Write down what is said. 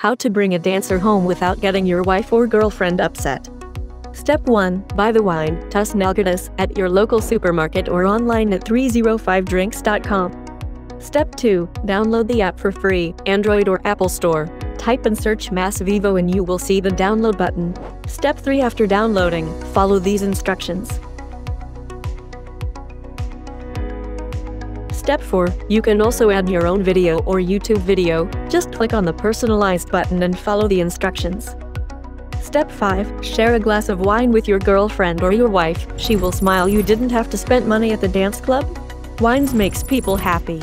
How to bring a dancer home without getting your wife or girlfriend upset. Step 1. Buy the wine, Tus Nalguitas, at your local supermarket or online at 305drinks.com. Step 2. Download the app for free, Android or Apple Store. Type and search Mass Vivo and you will see the download button. Step 3. After downloading, follow these instructions. Step 4. You can also add your own video or YouTube video. Just click on the personalized button and follow the instructions. Step 5. Share a glass of wine with your girlfriend or your wife. She will smile you didn't have to spend money at the dance club. Wines makes people happy.